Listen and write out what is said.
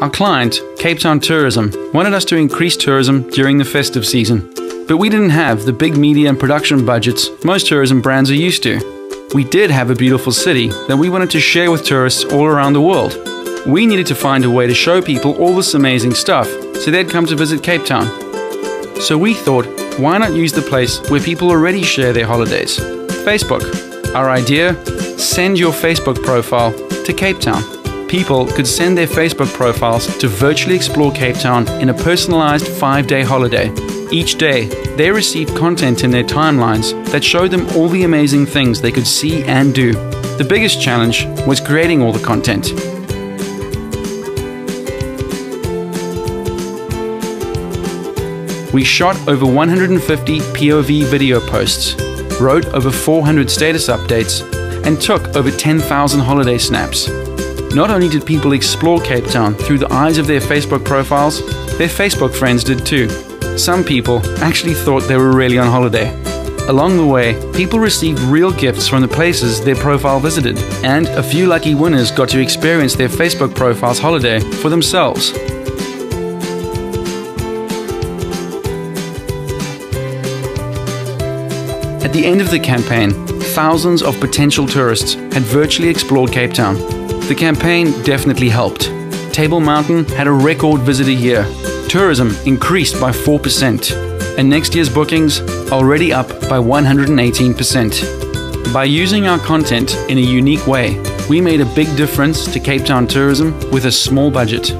Our client, Cape Town Tourism, wanted us to increase tourism during the festive season. But we didn't have the big media and production budgets most tourism brands are used to. We did have a beautiful city that we wanted to share with tourists all around the world. We needed to find a way to show people all this amazing stuff so they'd come to visit Cape Town. So we thought, why not use the place where people already share their holidays? Facebook. Our idea? Send your Facebook profile to Cape Town. People could send their Facebook profiles to virtually explore Cape Town in a personalized five day holiday. Each day, they received content in their timelines that showed them all the amazing things they could see and do. The biggest challenge was creating all the content. We shot over 150 POV video posts, wrote over 400 status updates, and took over 10,000 holiday snaps. Not only did people explore Cape Town through the eyes of their Facebook profiles, their Facebook friends did too. Some people actually thought they were really on holiday. Along the way, people received real gifts from the places their profile visited, and a few lucky winners got to experience their Facebook profile's holiday for themselves. At the end of the campaign, thousands of potential tourists had virtually explored Cape Town. The campaign definitely helped. Table Mountain had a record visitor year. Tourism increased by 4%, and next year's bookings already up by 118%. By using our content in a unique way, we made a big difference to Cape Town tourism with a small budget.